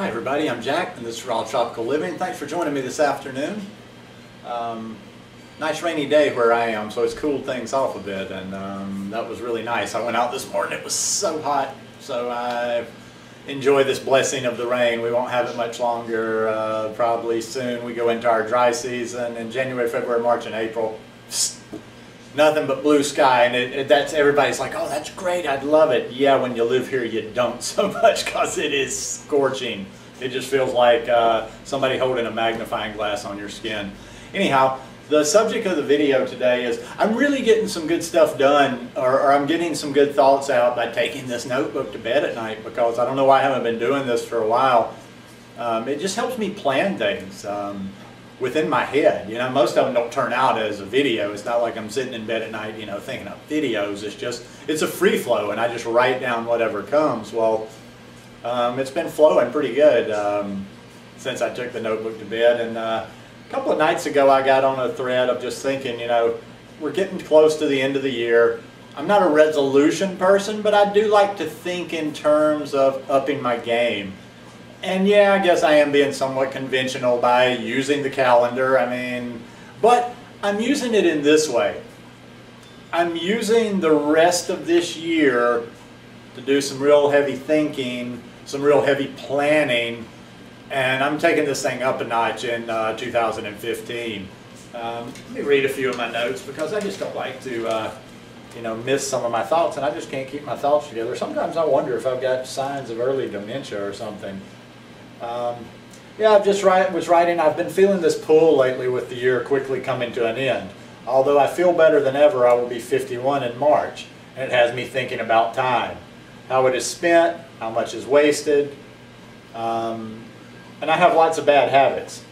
Hi everybody, I'm Jack and this is Raw Tropical Living. Thanks for joining me this afternoon. Um, nice rainy day where I am, so it's cooled things off a bit and um, that was really nice. I went out this morning, it was so hot, so I enjoy this blessing of the rain. We won't have it much longer, uh, probably soon. We go into our dry season in January, February, March, and April nothing but blue sky and it, it, that's everybody's like oh that's great I'd love it. Yeah when you live here you don't so much because it is scorching. It just feels like uh, somebody holding a magnifying glass on your skin. Anyhow the subject of the video today is I'm really getting some good stuff done or, or I'm getting some good thoughts out by taking this notebook to bed at night because I don't know why I haven't been doing this for a while. Um, it just helps me plan things. Um, within my head. You know, most of them don't turn out as a video. It's not like I'm sitting in bed at night, you know, thinking of videos. It's just, it's a free flow and I just write down whatever comes. Well, um, it's been flowing pretty good um, since I took the notebook to bed. And uh, a couple of nights ago I got on a thread of just thinking, you know, we're getting close to the end of the year. I'm not a resolution person, but I do like to think in terms of upping my game. And yeah, I guess I am being somewhat conventional by using the calendar. I mean, but I'm using it in this way. I'm using the rest of this year to do some real heavy thinking, some real heavy planning, and I'm taking this thing up a notch in uh, 2015. Um, let me read a few of my notes because I just don't like to, uh, you know, miss some of my thoughts, and I just can't keep my thoughts together. Sometimes I wonder if I've got signs of early dementia or something. Um, yeah, I just write, was writing, I've been feeling this pull lately with the year quickly coming to an end. Although I feel better than ever, I will be 51 in March, and it has me thinking about time. How it is spent, how much is wasted, um, and I have lots of bad habits.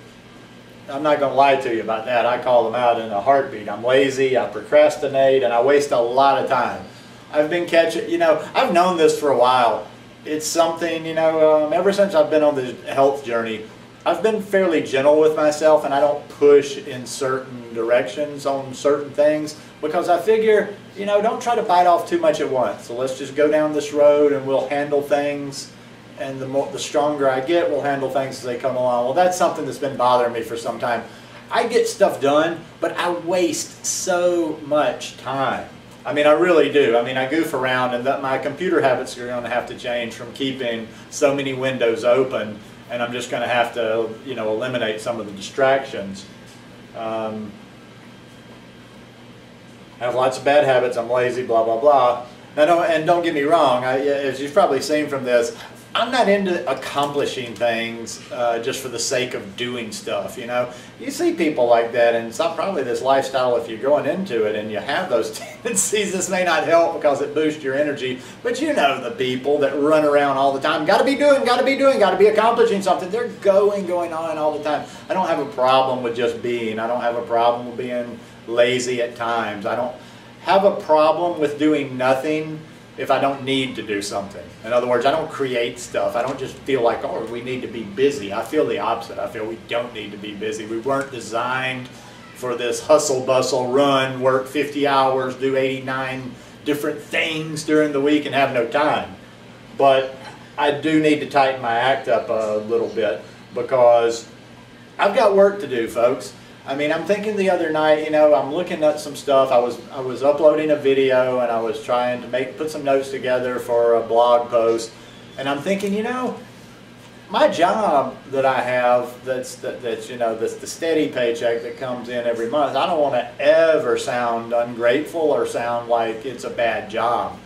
I'm not going to lie to you about that. I call them out in a heartbeat. I'm lazy, I procrastinate, and I waste a lot of time. I've been catching, you know, I've known this for a while it's something, you know, um, ever since I've been on the health journey, I've been fairly gentle with myself and I don't push in certain directions on certain things because I figure, you know, don't try to bite off too much at once. So let's just go down this road and we'll handle things and the more, the stronger I get, we'll handle things as they come along. Well, that's something that's been bothering me for some time. I get stuff done, but I waste so much time. I mean, I really do. I mean, I goof around and that my computer habits are going to have to change from keeping so many windows open and I'm just going to have to, you know, eliminate some of the distractions. Um, I have lots of bad habits. I'm lazy, blah, blah, blah. Now, don't, and don't get me wrong, I, as you've probably seen from this, I'm not into accomplishing things uh, just for the sake of doing stuff, you know. You see people like that, and it's not probably this lifestyle if you're going into it and you have those tendencies. This may not help because it boosts your energy, but you know the people that run around all the time. Got to be doing, got to be doing, got to be accomplishing something. They're going, going on all the time. I don't have a problem with just being. I don't have a problem with being lazy at times. I don't have a problem with doing nothing if I don't need to do something. In other words, I don't create stuff. I don't just feel like, oh, we need to be busy. I feel the opposite. I feel we don't need to be busy. We weren't designed for this hustle bustle run, work 50 hours, do 89 different things during the week and have no time. But I do need to tighten my act up a little bit because I've got work to do, folks. I mean, I'm thinking the other night, you know, I'm looking at some stuff. I was I was uploading a video and I was trying to make put some notes together for a blog post, and I'm thinking, you know, my job that I have that's that, that's you know that's the steady paycheck that comes in every month. I don't want to ever sound ungrateful or sound like it's a bad job.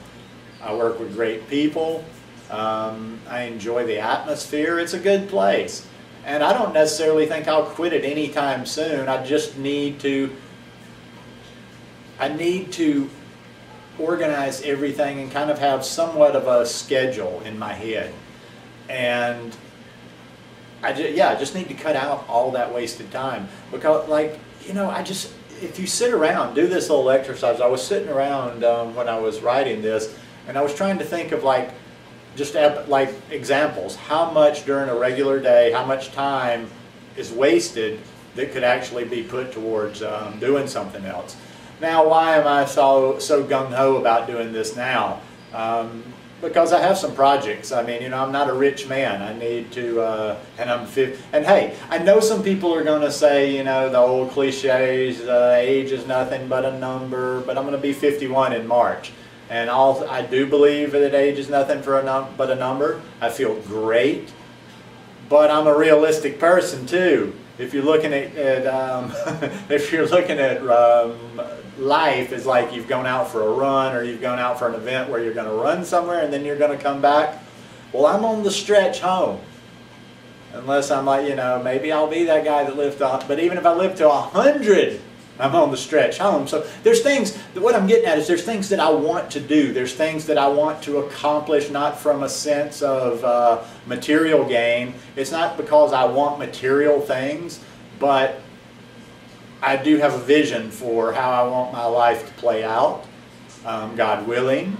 I work with great people. Um, I enjoy the atmosphere. It's a good place. And I don't necessarily think I'll quit it anytime soon. I just need to, I need to organize everything and kind of have somewhat of a schedule in my head. And I just, yeah, I just need to cut out all that wasted time. Because like, you know, I just, if you sit around, do this little exercise. I was sitting around um, when I was writing this and I was trying to think of like, just like examples, how much during a regular day, how much time is wasted that could actually be put towards um, doing something else. Now, why am I so, so gung-ho about doing this now? Um, because I have some projects. I mean, you know, I'm not a rich man. I need to, uh, and I'm fit. And hey, I know some people are going to say, you know, the old cliches, uh, age is nothing but a number. But I'm going to be 51 in March, and all I do believe that age is nothing for a num but a number. I feel great, but I'm a realistic person too. If you're looking at, at um, if you're looking at um, life is like you've gone out for a run or you've gone out for an event where you're going to run somewhere and then you're going to come back. Well, I'm on the stretch home. Unless I'm like, you know, maybe I'll be that guy that lived to, but even if I live to a hundred, I'm on the stretch home. So there's things, what I'm getting at is there's things that I want to do. There's things that I want to accomplish, not from a sense of uh, material gain. It's not because I want material things, but I do have a vision for how I want my life to play out, um, God willing.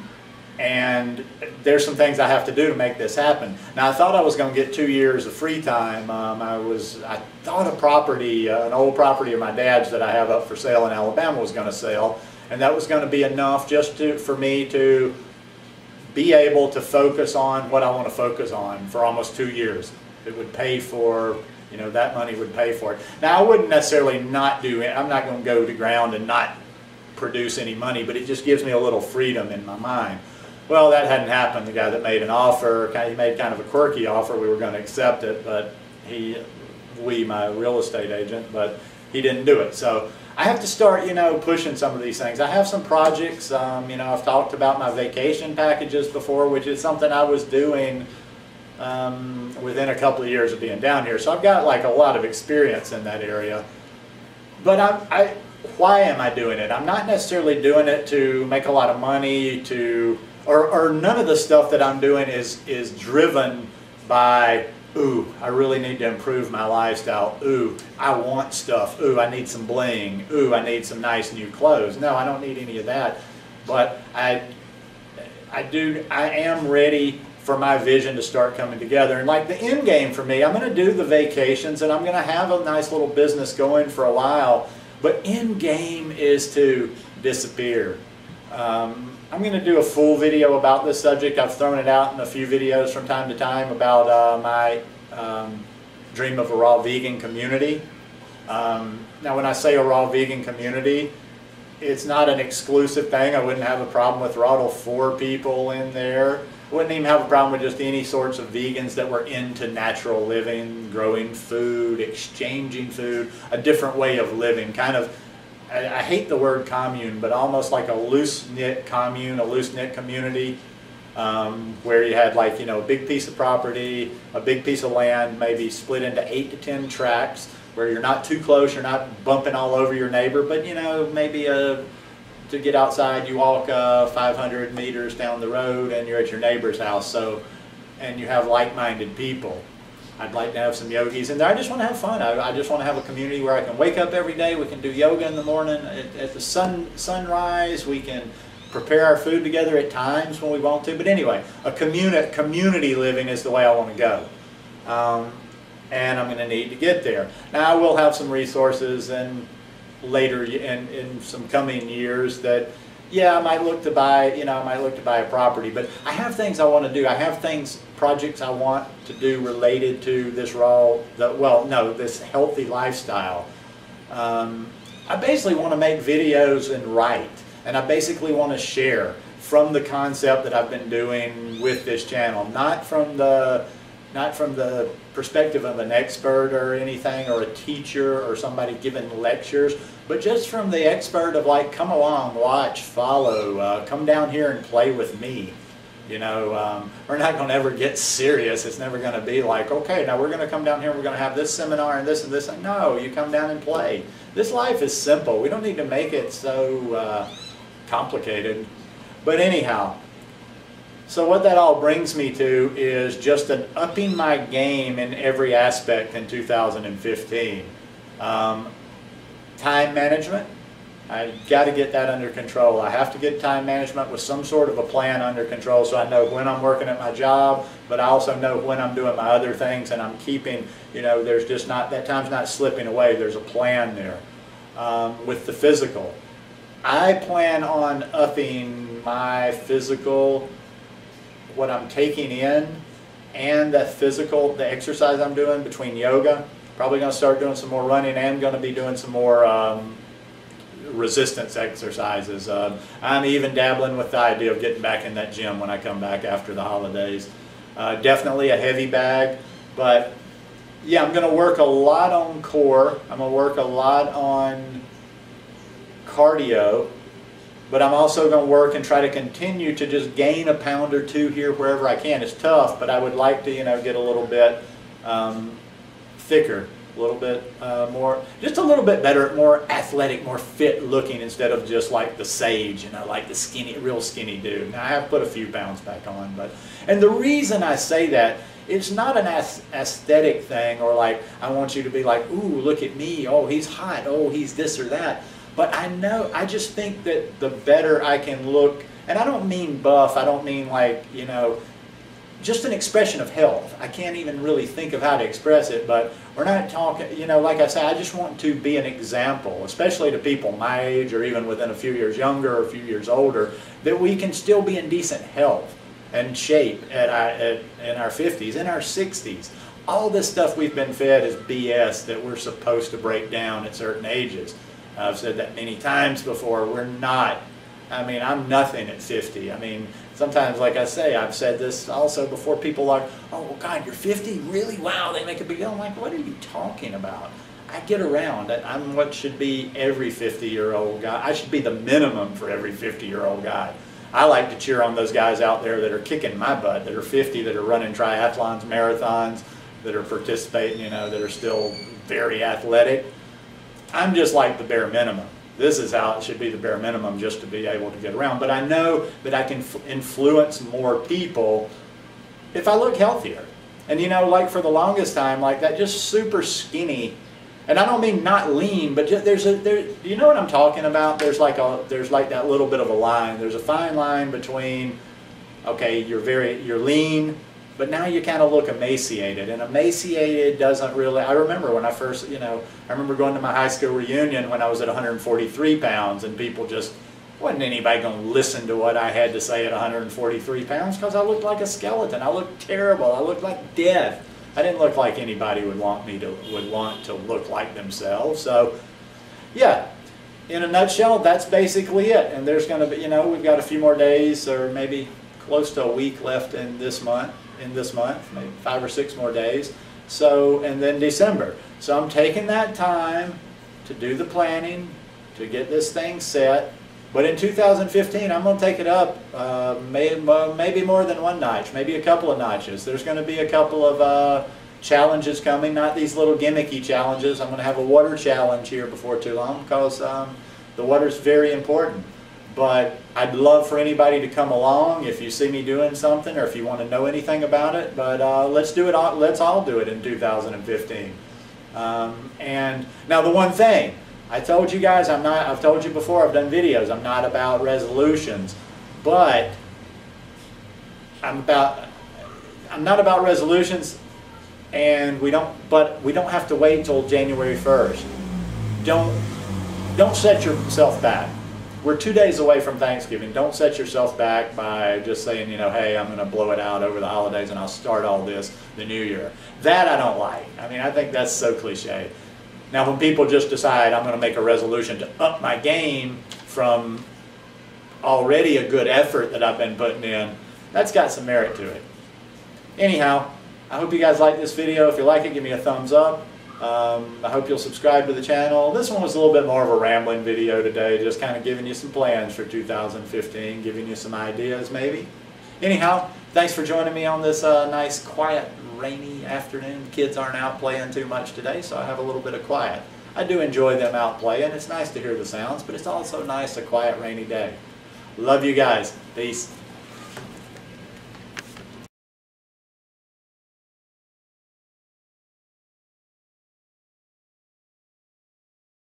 And there's some things I have to do to make this happen. Now, I thought I was going to get two years of free time. Um, I was, I thought a property, uh, an old property of my dad's that I have up for sale in Alabama was going to sell, and that was going to be enough just to, for me to be able to focus on what I want to focus on for almost two years. It would pay for you know, that money would pay for it. Now, I wouldn't necessarily not do it. I'm not going to go to ground and not produce any money, but it just gives me a little freedom in my mind. Well, that hadn't happened. The guy that made an offer, he made kind of a quirky offer. We were going to accept it, but he, we, my real estate agent, but he didn't do it. So I have to start, you know, pushing some of these things. I have some projects. Um, you know, I've talked about my vacation packages before, which is something I was doing um, within a couple of years of being down here. So I've got like a lot of experience in that area. But I, I, why am I doing it? I'm not necessarily doing it to make a lot of money, to, or, or none of the stuff that I'm doing is, is driven by, ooh, I really need to improve my lifestyle. Ooh, I want stuff. Ooh, I need some bling. Ooh, I need some nice new clothes. No, I don't need any of that. But I, I do, I am ready for my vision to start coming together. And like the end game for me, I'm going to do the vacations and I'm going to have a nice little business going for a while. But end game is to disappear. Um, I'm going to do a full video about this subject. I've thrown it out in a few videos from time to time about uh, my um, dream of a raw vegan community. Um, now when I say a raw vegan community, it's not an exclusive thing. I wouldn't have a problem with throttle four people in there wouldn't even have a problem with just any sorts of vegans that were into natural living, growing food, exchanging food, a different way of living, kind of, I, I hate the word commune, but almost like a loose-knit commune, a loose-knit community, um, where you had like, you know, a big piece of property, a big piece of land, maybe split into eight to ten tracts, where you're not too close, you're not bumping all over your neighbor, but you know, maybe a to get outside, you walk uh, 500 meters down the road and you're at your neighbor's house. So, and you have like-minded people. I'd like to have some yogis in there. I just want to have fun. I, I, just want to have a community where I can wake up every day. We can do yoga in the morning at, at the sun sunrise. We can prepare our food together at times when we want to. But anyway, a communi community living is the way I want to go. Um, and I'm going to need to get there. Now I will have some resources and later in, in some coming years that yeah, I might look to buy, you know, I might look to buy a property, but I have things I want to do. I have things, projects I want to do related to this raw, the, well, no, this healthy lifestyle. Um, I basically want to make videos and write, and I basically want to share from the concept that I've been doing with this channel, not from the not from the perspective of an expert or anything or a teacher or somebody giving lectures, but just from the expert of like, come along, watch, follow, uh, come down here and play with me. You know, um, we're not going to ever get serious. It's never going to be like, okay, now we're going to come down here, we're going to have this seminar and this and this. No, you come down and play. This life is simple. We don't need to make it so uh, complicated. But anyhow, so what that all brings me to is just an upping my game in every aspect in 2015. Um, time management, I got to get that under control. I have to get time management with some sort of a plan under control so I know when I'm working at my job, but I also know when I'm doing my other things and I'm keeping, you know, there's just not, that time's not slipping away. There's a plan there. Um, with the physical, I plan on upping my physical what I'm taking in and the physical, the exercise I'm doing between yoga. Probably going to start doing some more running and going to be doing some more um, resistance exercises. Uh, I'm even dabbling with the idea of getting back in that gym when I come back after the holidays. Uh, definitely a heavy bag, but yeah, I'm going to work a lot on core. I'm going to work a lot on cardio, but I'm also going to work and try to continue to just gain a pound or two here wherever I can. It's tough, but I would like to, you know, get a little bit um, thicker a little bit uh, more, just a little bit better, more athletic, more fit looking instead of just like the sage, you know, like the skinny, real skinny dude. Now I have put a few pounds back on, but, and the reason I say that, it's not an aesthetic thing or like, I want you to be like, ooh, look at me, oh, he's hot, oh, he's this or that. But I know, I just think that the better I can look, and I don't mean buff, I don't mean like, you know, just an expression of health. I can't even really think of how to express it, but we're not talking, you know, like I say, I just want to be an example, especially to people my age or even within a few years younger or a few years older, that we can still be in decent health and shape at, our, at in our 50s, in our 60s. All this stuff we've been fed is BS that we're supposed to break down at certain ages. I've said that many times before. We're not. I mean, I'm nothing at 50. I mean, sometimes, like I say, I've said this also before, people are, oh, well, God, you're 50? Really? Wow, they make a big deal. I'm like, what are you talking about? I get around. I'm what should be every 50-year-old guy. I should be the minimum for every 50-year-old guy. I like to cheer on those guys out there that are kicking my butt, that are 50, that are running triathlons, marathons, that are participating, you know, that are still very athletic. I'm just like the bare minimum this is how it should be the bare minimum just to be able to get around. But I know that I can influence more people if I look healthier. And you know, like for the longest time, like that just super skinny, and I don't mean not lean, but just, there's a there. You know what I'm talking about? There's like a there's like that little bit of a line. There's a fine line between, okay, you're very you're lean, but now you kind of look emaciated, and emaciated doesn't really, I remember when I first, you know, I remember going to my high school reunion when I was at 143 pounds, and people just, wasn't anybody going to listen to what I had to say at 143 pounds, because I looked like a skeleton, I looked terrible, I looked like death. I didn't look like anybody would want me to, would want to look like themselves, so, yeah, in a nutshell, that's basically it. And there's going to be, you know, we've got a few more days or maybe close to a week left in this month in this month, maybe five or six more days. So, and then December. So I'm taking that time to do the planning, to get this thing set. But in 2015, I'm going to take it up uh, may, maybe more than one notch, maybe a couple of notches. There's going to be a couple of uh, challenges coming, not these little gimmicky challenges. I'm going to have a water challenge here before too long because um, the water is very important. But I'd love for anybody to come along if you see me doing something or if you want to know anything about it. But uh, let's do it. All, let's all do it in 2015. Um, and now the one thing I told you guys, I'm not. I've told you before. I've done videos. I'm not about resolutions, but I'm about. I'm not about resolutions, and we don't. But we don't have to wait until January 1st. Don't don't set yourself back we're two days away from Thanksgiving. Don't set yourself back by just saying, you know, hey, I'm going to blow it out over the holidays and I'll start all this the new year. That I don't like. I mean, I think that's so cliche. Now, when people just decide I'm going to make a resolution to up my game from already a good effort that I've been putting in, that's got some merit to it. Anyhow, I hope you guys like this video. If you like it, give me a thumbs up. Um, I hope you'll subscribe to the channel. This one was a little bit more of a rambling video today, just kind of giving you some plans for 2015, giving you some ideas maybe. Anyhow, thanks for joining me on this uh, nice, quiet, rainy afternoon. Kids aren't out playing too much today, so I have a little bit of quiet. I do enjoy them out playing. It's nice to hear the sounds, but it's also nice a quiet, rainy day. Love you guys. Peace.